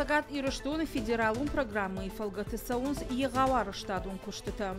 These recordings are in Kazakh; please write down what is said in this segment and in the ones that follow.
Сагат ирыштуны федералун программы фалгаты саунс егавар штадун куштыта.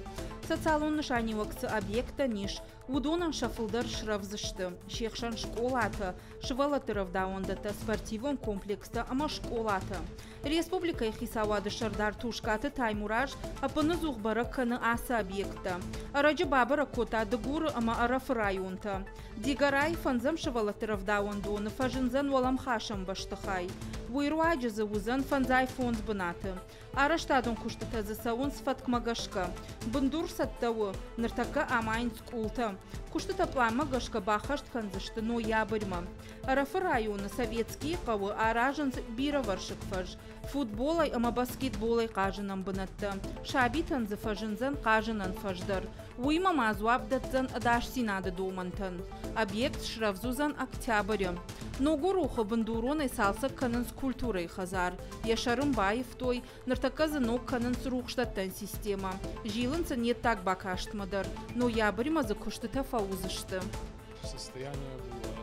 Социалун нышани вакцы объекта ниш удунан шафылдар шравзышты. Шехшан школаты, шывалатыров даундата спортивон комплекста ама школаты. Республика ихисавады шардар тушкаты таймураж апыны зухбара каны асы объекта. Арачы бабыра кота дыгур ама араф районта. Дигарай фанзам шывалатыров даундуны фажынзан валам хашам баштыхай. Уйруаджызы узан фанзай фонд бынаты. Араштадын куштыта засаун сфат кмагашка. Бындур саттауы, ныртака амайн скулта. Куштыта плама гашка бахашт фанзышты ноябрьма. Арафы районы советский қауы аражынз бира варшык фаж. Футболай ама баскетболай қажынан бынатты. Шабитан фажынзан қажынан фаждар. Уйма мазуаб датзан адаш синады домантын. Объект шравзузан октябрь. Ногурухы бындуроны салса канын культурой хазар. Яшарым баев той, ныртаказы ног канын рухштаттан система. Жилынца не так бакаштмадар, но ябрьмазы куштыта фаузышты. состояние было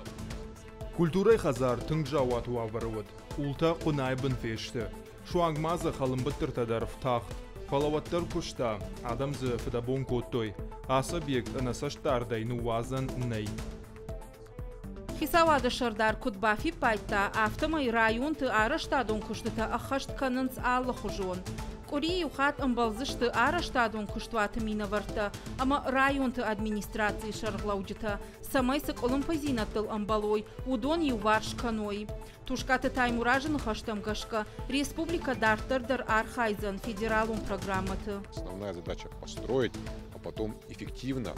Культурай хазар тыңжауат уаварывыд. Улта қунайбын фешті. Шуангмазы халымбыттыр тадарф тахт. Фалаваттар кушта, адамзы федабон коттой. Ас объект анасаштардай нуазан ней. Хисавады шырдар кутбафи пайтта автомай район ты араштадон куштыта ахашт канынц аллы хужон. Кури юхат ымбалзышты араштадон куштваты минаварта, ама район ты администрации шарглаудита. Самайсык олымпазинаттыл ымбалой, удон юварш каной. Тушкаты таймуражын хаштам гашка, республика дартырдар архайзан федералун программаты. Основная задача построить, а потом эффективно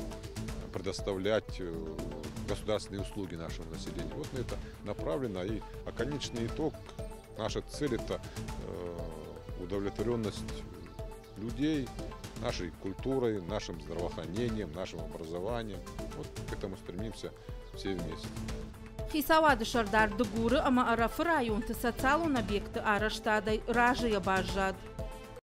предоставлять э, государственные услуги нашему населению. Вот на это направлено. И а конечный итог, наша цель это э, удовлетворенность людей, нашей культурой, нашим здравоохранением, нашим образованием. Вот к этому стремимся все вместе. Хисавады шардар дыгуры, ама арафы район ты социалун объекты араштадай ражия бажад.